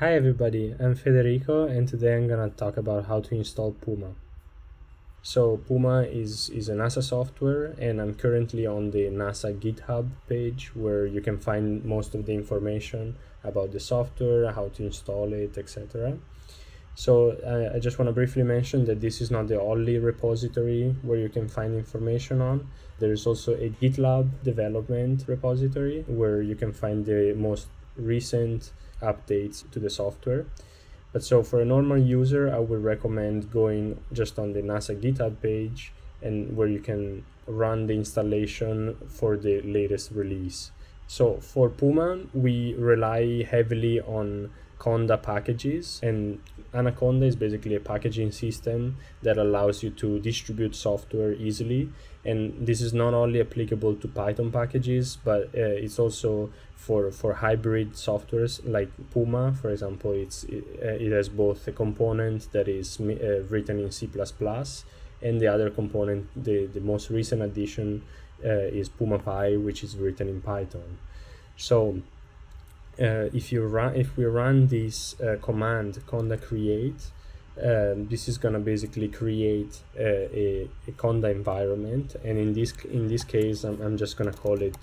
Hi everybody, I'm Federico and today I'm gonna talk about how to install Puma. So Puma is, is a NASA software and I'm currently on the NASA GitHub page where you can find most of the information about the software, how to install it, etc. So uh, I just want to briefly mention that this is not the only repository where you can find information on. There is also a GitLab development repository where you can find the most recent updates to the software. But so for a normal user, I would recommend going just on the NASA GitHub page and where you can run the installation for the latest release. So for Puma, we rely heavily on Conda packages and Anaconda is basically a packaging system that allows you to distribute software easily and this is not only applicable to Python packages but uh, it's also for for hybrid softwares like Puma for example it's it, uh, it has both a component that is uh, written in C++ and the other component the the most recent addition uh, is PumaPy which is written in Python. So uh, if you run if we run this uh, command conda create um, this is gonna basically create a, a, conda environment. And in this in this case I'm, I'm just gonna call it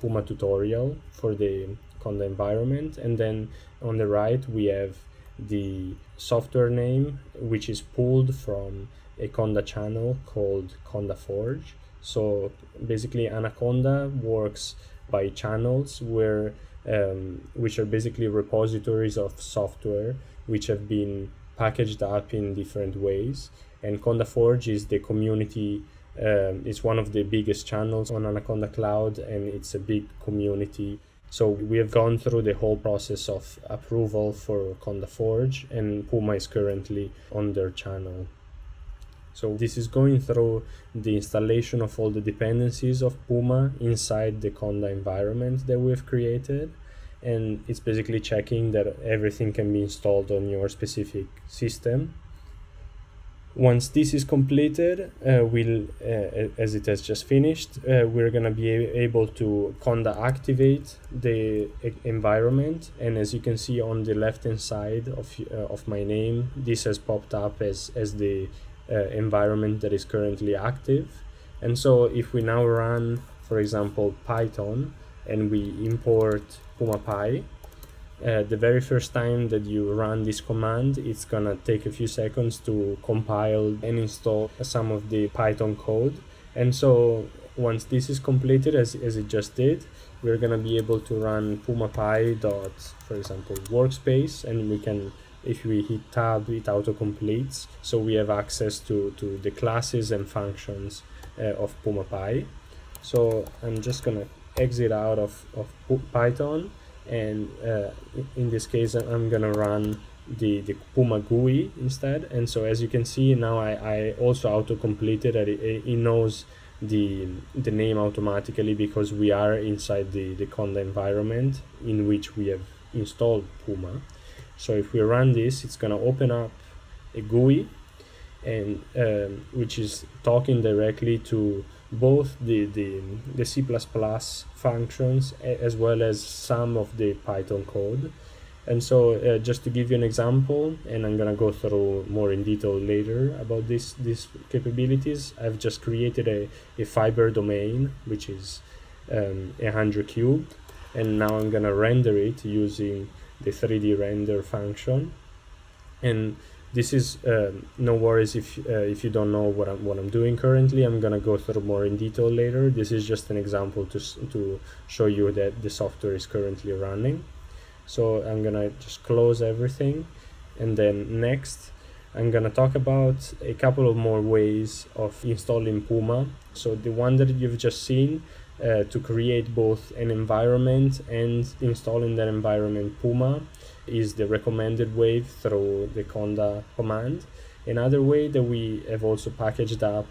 puma tutorial for the conda environment. And then on the right we have the software name which is pulled from a conda channel called conda forge so basically anaconda works by channels where um, which are basically repositories of software which have been packaged up in different ways. And Conda Forge is the community. Um, it's one of the biggest channels on Anaconda Cloud, and it's a big community. So we have gone through the whole process of approval for Conda Forge, and Puma is currently on their channel. So this is going through the installation of all the dependencies of Puma inside the Conda environment that we've created. And it's basically checking that everything can be installed on your specific system. Once this is completed, uh, we'll, uh, as it has just finished, uh, we're going to be able to Conda activate the environment. And as you can see on the left hand side of, uh, of my name, this has popped up as, as the uh, environment that is currently active. And so if we now run, for example, Python and we import PumaPy, uh, the very first time that you run this command, it's gonna take a few seconds to compile and install some of the Python code. And so once this is completed, as, as it just did, we're gonna be able to run PumaPy dot, for example, workspace, and we can if we hit tab it auto completes so we have access to to the classes and functions uh, of PumaPy so I'm just gonna exit out of, of Python and uh, in this case I'm gonna run the, the Puma GUI instead. And so as you can see now I, I also auto completed it, it knows the the name automatically because we are inside the, the Conda environment in which we have installed Puma so if we run this, it's going to open up a GUI, and um, which is talking directly to both the, the, the C++ functions as well as some of the Python code. And so uh, just to give you an example, and I'm gonna go through more in detail later about this these capabilities, I've just created a, a fiber domain, which is um, 100 cubed, and now I'm gonna render it using the 3D render function. And this is uh, no worries if uh, if you don't know what I'm what I'm doing currently. I'm gonna go through more in detail later. This is just an example to to show you that the software is currently running. So I'm gonna just close everything, and then next. I'm gonna talk about a couple of more ways of installing Puma. So the one that you've just seen uh, to create both an environment and installing that environment Puma is the recommended way through the conda command. Another way that we have also packaged up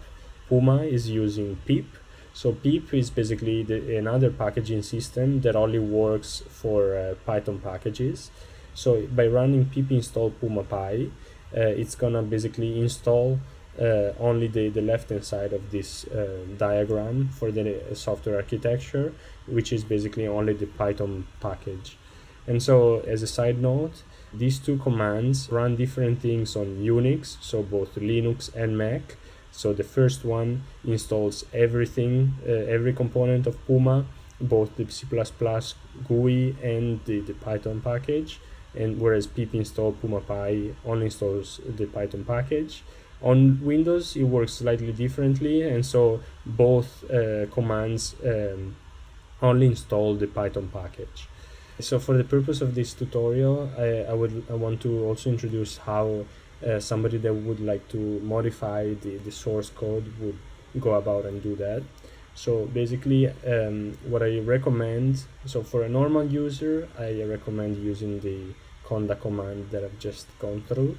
Puma is using pip. So pip is basically the, another packaging system that only works for uh, Python packages. So by running pip install PumaPy, uh, it's gonna basically install uh, only the, the left hand side of this uh, diagram for the uh, software architecture, which is basically only the Python package. And so as a side note, These two commands run different things on Unix, so both Linux and Mac. So the first one installs everything, uh, every component of Puma, both the C++ GUI and the, the Python package. And whereas pip install PumaPy only installs the Python package. On Windows, it works slightly differently, and so both uh, commands um, only install the Python package. So for the purpose of this tutorial, I, I would I want to also introduce how uh, somebody that would like to modify the, the source code would go about and do that. So basically, um, what I recommend, so for a normal user, I recommend using the conda command that I've just gone through.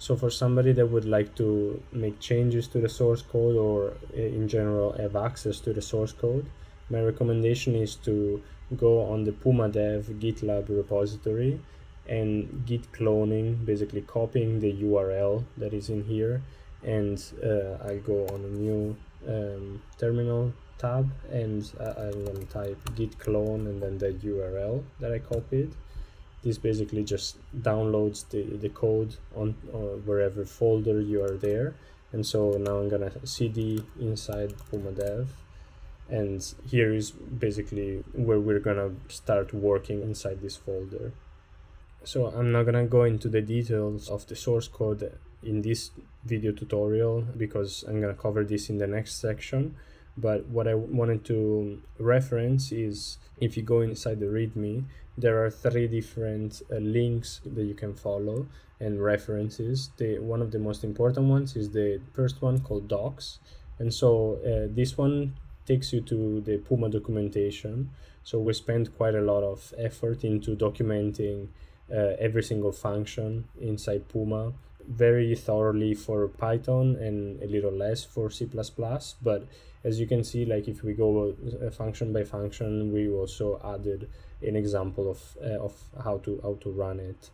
So for somebody that would like to make changes to the source code or uh, in general have access to the source code, my recommendation is to go on the Puma Dev GitLab repository and git cloning, basically copying the URL that is in here. And uh, I'll go on a new um, terminal tab and I'm going to type git clone and then the URL that I copied. This basically just downloads the, the code on wherever folder you are there. And so now I'm to cd inside Puma Dev. And here is basically where we're gonna start working inside this folder. So I'm not gonna go into the details of the source code in this video tutorial because I'm gonna cover this in the next section but what I wanted to reference is if you go inside the readme there are three different uh, links that you can follow and references. The one of the most important ones is the first one called docs. And so uh, this one takes you to the Puma documentation. So we spent quite a lot of effort into documenting uh, every single function inside Puma very thoroughly for Python and a little less for C++. But as you can see, like if we go uh, function by function, we also added an example of, uh, of how to how to run it.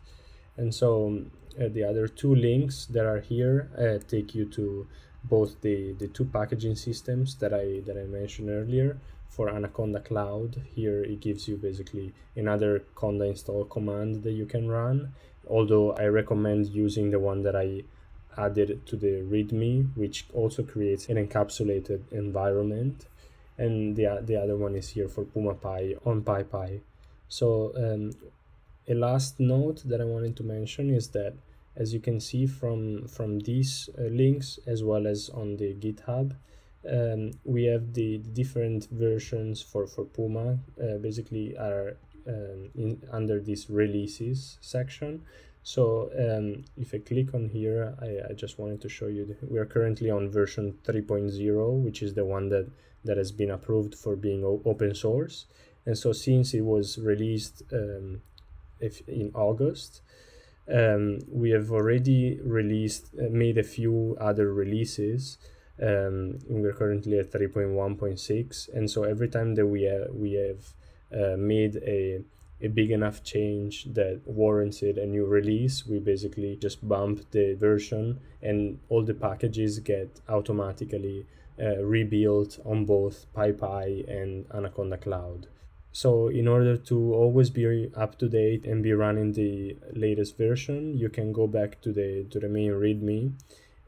And so uh, the other two links that are here uh, take you to both the, the two packaging systems that I that I mentioned earlier for Anaconda Cloud. Here it gives you basically another conda install command that you can run. Although I recommend using the one that I added to the README, which also creates an encapsulated environment. And the, the other one is here for PumaPy on PyPI. So um, a last note that I wanted to mention is that as you can see from from these uh, links as well as on the github um, we have the, different versions for for puma uh, basically are um, in under this releases section. So um, if I click on here I, I just wanted to show you we are currently on version 3.0 which is the one that that has been approved for being open source. And so since it was released um, if in August um, we have already released, uh, made a few other releases. Um, we're currently at 3.1.6, and so every time that we have, we have uh, made a a big enough change that warranted a new release, we basically just bump the version, and all the packages get automatically uh, rebuilt on both PyPI and Anaconda Cloud. So in order to always be up to date and be running the latest version, you can go back to the to the main README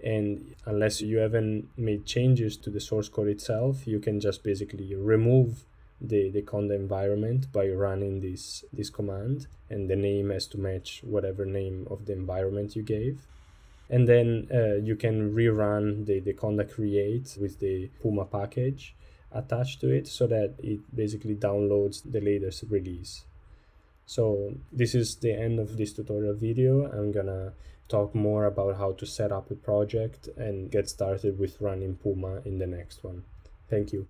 and unless you haven't made changes to the source code itself, you can just basically remove the, the conda environment by running this this command and the name has to match whatever name of the environment you gave and then uh, you can rerun the, the conda create with the puma package attached to it so that it basically downloads the latest release. So this is the end of this tutorial video. I'm gonna talk more about how to set up a project and get started with running Puma in the next one. Thank you.